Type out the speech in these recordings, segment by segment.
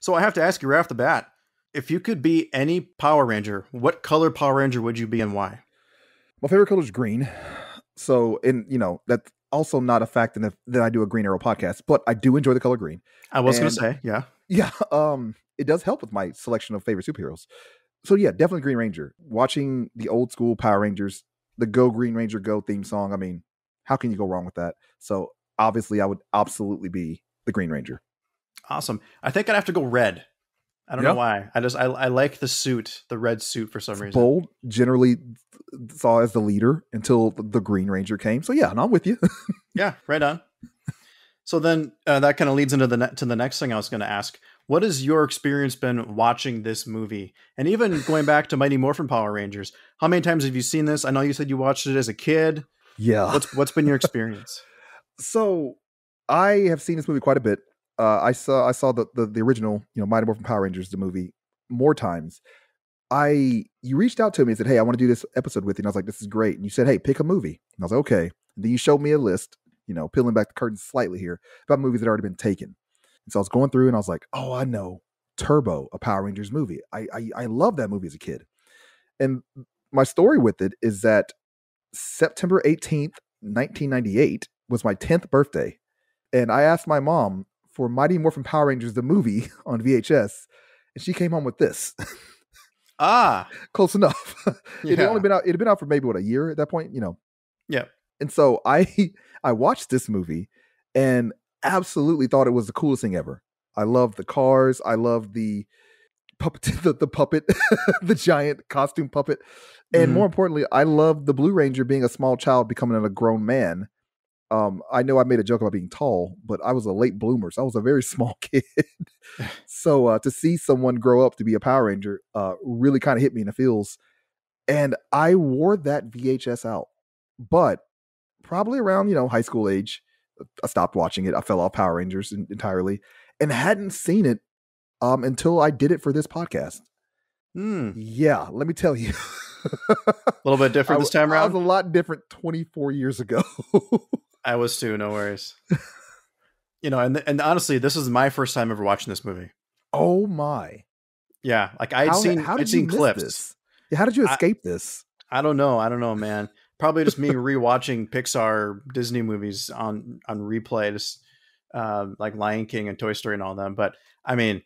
So I have to ask you right off the bat, if you could be any Power Ranger, what color Power Ranger would you be and why? My favorite color is green. So, and you know, that's also not a fact that, that I do a Green Arrow podcast, but I do enjoy the color green. I was going to say, yeah. Yeah, um, it does help with my selection of favorite superheroes. So yeah, definitely Green Ranger. Watching the old school Power Rangers, the Go Green Ranger Go theme song. I mean, how can you go wrong with that? So obviously, I would absolutely be the Green Ranger. Awesome. I think I'd have to go red. I don't Yeah. know why. I just I, I like the suit, the red suit for some It's reason. bold, generally saw as the leader until the Green Ranger came. So yeah, and I'm with you. Yeah, right on. So then uh, that kind of leads into the ne- to the next thing I was going to ask. What has your experience been watching this movie, and even going back to Mighty Morphin Power Rangers? How many times have you seen this? I know you said you watched it as a kid. yeah. What's what's been your experience? so I have seen this movie quite a bit. Uh, I saw I saw the, the the original, you know, Mighty Morphin Power Rangers, the movie, more times. I you reached out to me and said, "Hey, I want to do this episode with you," and I was like, "This is great." And you said, "Hey, pick a movie," and I was like, "Okay." And then you showed me a list, you know, peeling back the curtains slightly here about movies that had already been taken. And so I was going through, and I was like, "Oh, I know, Turbo, a Power Rangers movie. I I, I love that movie as a kid." And my story with it is that September eighteenth, nineteen ninety eight, was my tenth birthday, and I asked my mom for Mighty Morphin Power Rangers the movie on VHS, and she came home with this. Ah, Close enough. it had only been out. It had been out for maybe what a year at that point, you know. Yep. And so I I watched this movie and absolutely thought it was the coolest thing ever. I loved the cars. I loved the puppet, the, the puppet, the giant costume puppet, and Mhm. more importantly, I loved the Blue Ranger being a small child becoming a grown man. Um, I know I made a joke about being tall, but I was a late bloomer, so I was a very small kid. so uh, to see someone grow up to be a Power Ranger uh, really kind of hit me in the feels, and I wore that VHS out. But probably around you know high school age, I stopped watching it. I fell off Power Rangers en- entirely, and hadn't seen it um, until I did it for this podcast. Hmm. Yeah, let me tell you, a little bit different I this time I around. was a lot different 24 years ago. I was too. No worries. you know, and and honestly, this is my first time ever watching this movie. oh my! Yeah, like I'd how, seen how I'd seen clips. this? Yeah, how did you I- escape this? I don't know. I don't know, man. Probably just me rewatching Pixar Disney movies on on replay, just um, like Lion King and Toy Story and all them. But I mean,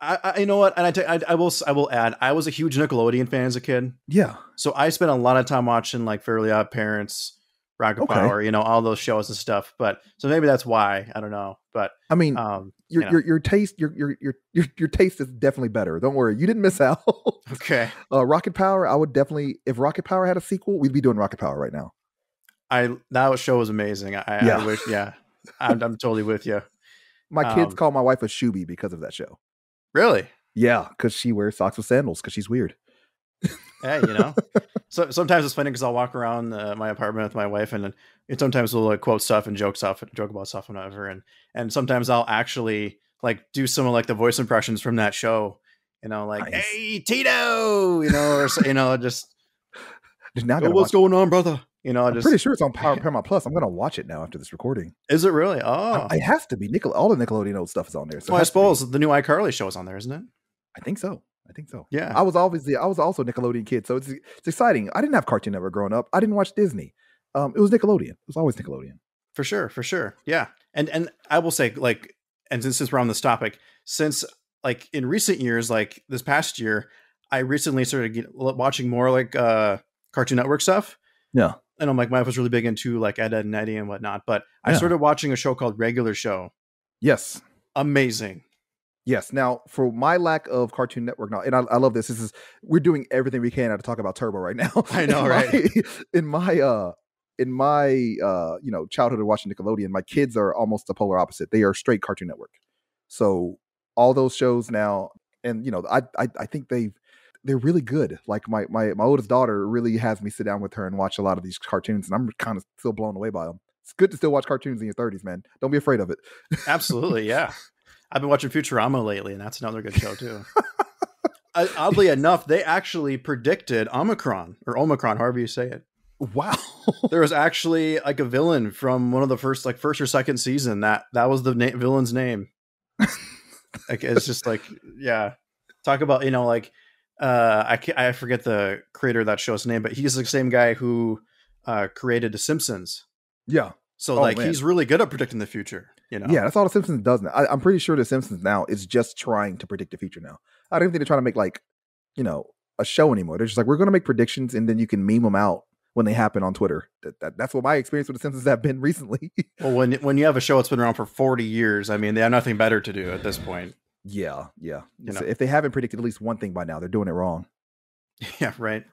I, I you know what? And I, ta- I I will s- I will add, I was a huge Nickelodeon fan as a kid, Yeah, so I spent a lot of time watching like Fairly Odd Parents, Rocket Okay. Power, you know, all those shows and stuff. But so maybe that's why I don't know. But I mean, um, your, you know. your your taste your, your your your your taste is definitely better. Don't worry, you didn't miss out. okay, uh, Rocket Power, I would definitely if Rocket Power had a sequel, we'd be doing Rocket Power right now. I that show was amazing. I, I Yeah. wish, yeah, I'm, I'm totally with you. My kids Um, call my wife a Shoobie because of that show. Really. Yeah, because she wears socks with sandals because she's weird. hey, you know. so sometimes it's funny because I'll walk around uh, my apartment with my wife, and, and sometimes we'll like quote stuff and joke stuff, joke about stuff and whatever, and and sometimes I'll actually like do some of like the voice impressions from that show, you know, like Nice. "Hey Tito," you know, or you know, just Now "Oh, what's going on, brother? You know, I'm just pretty sure it's on Power Paramount Plus. I'm gonna watch it now after this recording. is it really? Oh, I have to be. Nickel, all the Nickelodeon old stuff is on there. So well, I has to be. suppose the new iCarly show is on there, isn't it? I think so. I think so. Yeah. I was obviously I was also a Nickelodeon kid, so it's it's exciting. I didn't have Cartoon Network growing up. I didn't watch Disney. Um, it was Nickelodeon. It was always Nickelodeon. for sure for sure yeah and and i will say like and since since we're on this topic since like in recent years like this past year i recently started get, watching more like uh cartoon network stuff Yeah. and i'm like my wife was really big into like ed, ed and eddy and whatnot but i started watching a show called regular show Yes. amazing Yes. Now, for my lack of Cartoon Network, now, and I, I love this. This is we're doing everything we can to talk about Turbo right now. I know, In my- right? In my uh, in my uh, you know, childhood of watching Nickelodeon, my kids are almost the polar opposite. They are straight Cartoon Network. So all those shows now, and you know, I I, I think they've they're really good. Like my my my oldest daughter really has me sit down with her and watch a lot of these cartoons, and I'm kind of still blown away by them. It's good to still watch cartoons in your 30s, man. Don't be afraid of it. absolutely yeah i've been watching futurama lately and that's another good show too oddly enough they actually predicted omicron or omicron however you say it Wow. there was actually like a villain from one of the first like first or second season that that was the na- villain's name like it's just like yeah. Talk about you know like uh I ca- I forget the creator of that show's name, but he's the same guy who uh created The Simpsons. Yeah. So Oh, like man. he's really good at predicting the future. You know. Yeah, that's all The Simpsons does now. I, I'm pretty sure The Simpsons now is just trying to predict the future now. I don't think they're trying to make like, you know, a show anymore. They're just like, we're going to make predictions and then you can meme them out when they happen on Twitter. That, that, that's what my experience with The Simpsons have been recently. Well, when when you have a show that's been around for forty years, I mean, they have nothing better to do at this point. yeah, yeah. You So know. if they haven't predicted at least one thing by now, they're doing it wrong. Yeah. Right.